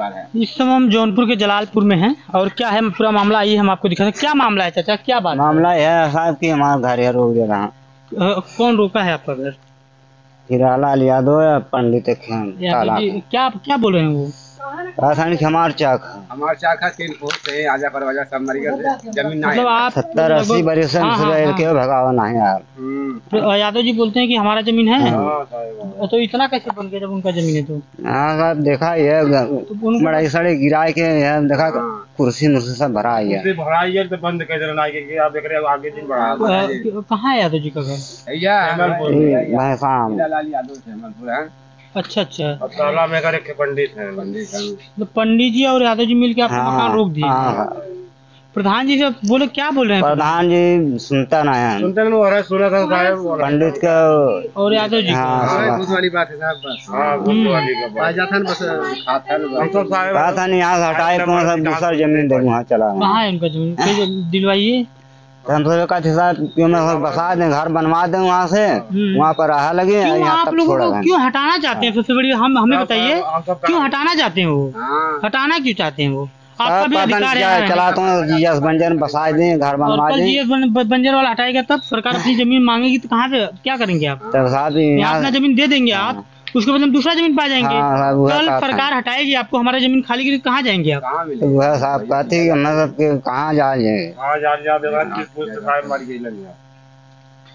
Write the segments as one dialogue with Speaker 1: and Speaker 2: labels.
Speaker 1: परिवार है।
Speaker 2: इस समय हम जौनपुर के जलालपुर में हैं और क्या है पूरा मामला? आइए हम आपको दिखाते हैं। क्या मामला है चाचा? क्या बात है?
Speaker 3: मामला यह है साहब कि हमारा घर है रोक दे रहा
Speaker 2: कौन रोका है आपका घर?
Speaker 3: हिरालाल यादव या पंडित
Speaker 2: क्या क्या बोल रहे हैं वो?
Speaker 3: राजधानी के हमार चाक। है।
Speaker 1: हमारे चाखा तीन फुट से आजा परवाजा सब मरीगा से ज़मीन ना
Speaker 2: मतलब
Speaker 1: है
Speaker 2: आप
Speaker 3: सत्तर अस्सी बरस से
Speaker 2: हाँ, हाँ,
Speaker 3: रह
Speaker 2: हाँ।
Speaker 3: के भगावा नहीं यार
Speaker 1: हम्म।
Speaker 2: तो यादव जी बोलते हैं कि हमारा ज़मीन है।
Speaker 1: हाँ, साहब।
Speaker 2: तो इतना कैसे बन गया जब उनका ज़मीन है तो?
Speaker 3: हाँ देखा ये
Speaker 2: उनको-
Speaker 3: बड़ा सड़े गिरा के यह देखा
Speaker 1: हाँ।
Speaker 3: कुर्सी मुर्सी सब भरा है
Speaker 4: भराई है तो बंद कर देना है कि आप देख रहे हो आगे दिन बढ़ा
Speaker 2: कहाँ है यादव जी का घर?
Speaker 4: हेमलपुर
Speaker 1: है
Speaker 2: अच्छा अच्छा।
Speaker 4: ताला में कर एक पंडित है
Speaker 1: पंडित हैं।
Speaker 2: तो पंडित जी और यादव जी मिलके आपका मकान रोक दिए।
Speaker 3: हाँ।
Speaker 2: प्रधान जी से बोले क्या बोल रहे हैं?
Speaker 3: प्रधान जी सुनता ना है।
Speaker 4: सुनते हैं वो सुना था साहब
Speaker 3: पंडित का
Speaker 2: और यादव जी।
Speaker 3: हाँ
Speaker 1: हाँ,
Speaker 3: सब-
Speaker 1: वाली बात है साहब बस।
Speaker 4: हाँ गुरु वाली का बात।
Speaker 1: राजा था ना बस खाता
Speaker 4: हम
Speaker 1: है
Speaker 4: तो साहब
Speaker 3: कहा था नहीं यहाँ से हटाए कौन सा दूसरा ज़मीन दे वहाँ चला गया।
Speaker 2: कहाँ है उनका ज़मीन? कोई दिलवाइए।
Speaker 3: तो हम सोचे का साहब क्यों मैं बसा दें घर बनवा दें वहाँ से? वहाँ पर रहा लगे
Speaker 2: क्यों
Speaker 3: यहाँ
Speaker 2: आप लोगों को क्यों हटाना चाहते हैं? सबसे बड़ी हम हमें बताइए। क्यों हटाना चाहते हैं वो?
Speaker 1: हाँ।
Speaker 2: हटाना क्यों चाहते हैं वो? आपका भी अधिकार है
Speaker 3: चलाता हूँ यस बंजर बसा दें घर बनवा
Speaker 2: कल
Speaker 3: दें।
Speaker 2: जीएस बंजर वाला हटाएगा तब सरकार अपनी ज़मीन मांगेगी तो कहाँ से क्या करेंगे आप?
Speaker 3: तब साहब
Speaker 2: यहाँ
Speaker 3: यहाँ
Speaker 2: अपना ज़मीन दे देंगे आप उसके बाद हम दूसरा ज़मीन पा जाएँगे।
Speaker 3: हाँ, हाँ, है
Speaker 2: कल सरकार हटाएगी आपको हमारा ज़मीन खाली के लिए कहाँ जाएँगे आप?
Speaker 3: वह साहब कहते हैं कहाँ जाए
Speaker 4: हाँ। जा जा देगा किस पुरुष से साहब मर गई लगी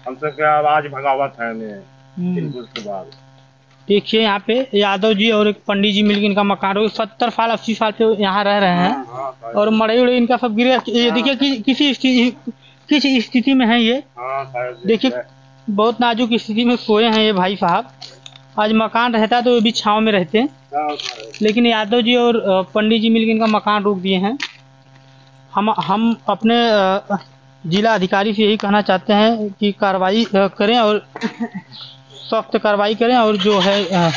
Speaker 4: हम सब क्या आज भगावत है
Speaker 2: देखिए यहाँ पे यादव जी और एक पंडित जी मिलकर इनका मकान रोक सत्तर साल अस्सी साल से यहाँ रह रहे हैं।
Speaker 4: हाँ
Speaker 2: और मड़ई उड़ई इनका सब गिरे ये देखिए कि, किसी स्थिति किस स्थिति में है ये?
Speaker 4: हाँ
Speaker 2: देखिए बहुत नाजुक स्थिति में सोए हैं ये भाई साहब। आज मकान रहता तो ये भी छाँव में रहते।
Speaker 4: हाँ
Speaker 2: लेकिन यादव जी और पंडित जी मिलकर इनका मकान रोक दिए हैं। हम हम अपने जिला अधिकारी से यही कहना चाहते हैं कि कार्रवाई करें और सख्त कार्रवाई करें और जो है अ,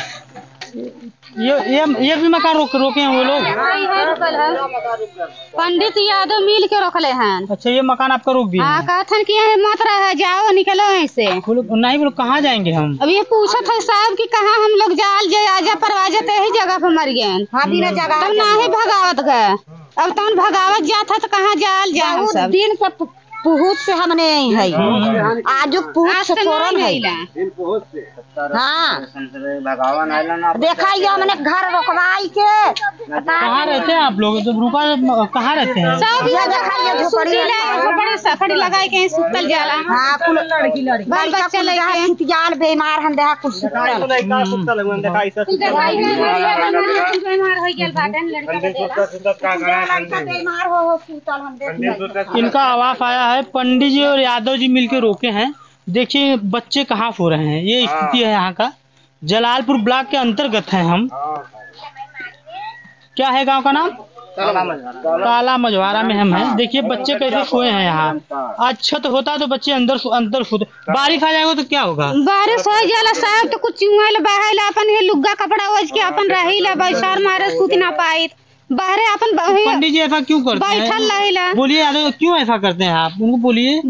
Speaker 2: ये ये ये भी मकान रोक रोके हैं वो लोग।
Speaker 5: पंडित यादव मिल के रखले हैं।
Speaker 2: अच्छा ये मकान आपका रोक
Speaker 5: हाँ
Speaker 2: हैं।
Speaker 5: कहथन कि यहाँ मत रहे जाओ निकलो ऐसे
Speaker 2: नहीं वो लोग कहाँ जाएँगे हम?
Speaker 5: अब ये पूछत था साहब कि कहाँ हम लोग जाल जे आजा परवाजा ते ही जगह पे मर गए तब नाही भगावत गए। अब तन भगावत जात है तो कहाँ जाल जाओ
Speaker 6: दिन के पु- पुहुत से हमने है। आज पुहुत से
Speaker 5: तो
Speaker 6: है। हाँ। देखा ये हमने घर रोकवाई के।
Speaker 2: कहाँ रहते हैं आप लोग? तो रुका कहाँ रहते हैं?
Speaker 5: सब
Speaker 6: ये
Speaker 5: ये
Speaker 6: देखा ये झोपड़ी
Speaker 5: सखड़ी लगाए के सुतल जाला
Speaker 6: हाँ कुल लड़की लड़की।
Speaker 5: बाल बच्चा लेके
Speaker 6: बेमार हम कुल सुतल।
Speaker 5: बीमार हो गेल बाटन लड़का
Speaker 4: क्या करा
Speaker 6: बेमार हो हो सुतल हम देख
Speaker 2: इनका आवाज़ आया है पंडित जी और यादव जी मिलकर रोके हैं। देखिए बच्चे कहाँ सो रहे हैं ये स्थिति है यहाँ का। जलालपुर ब्लॉक के अंतर्गत है हम। क्या है गाँव का नाम? काला मझवारा। में हम हैं। देखिए बच्चे कैसे सोए हैं यहाँ। आज छत होता तो बच्चे अंदर अंदर सोते बारिश आ जाएगा तो क्या होगा?
Speaker 5: बारिश हो जाला साहब तो कुछ चुंगल बहाइल अपन ये लुग्गा कपड़ा ओज के अपन रहिला बैसार मारे सूत ना पाए। बाहर अपन
Speaker 2: पंडित जी ऐसा क्यों करते हैं? बोलिए क्यों ऐसा करते हैं आप? उनको बोलिए।